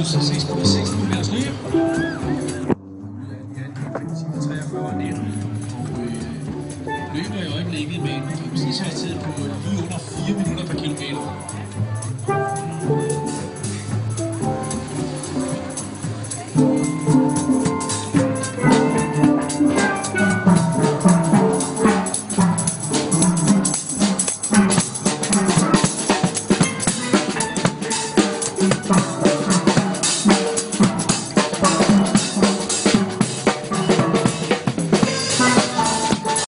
cruzam, seis por seis, primeiras linhas. løber i øjeblikket i banen og præcis har på øh, lige under 4 minutter per kilometer. Thank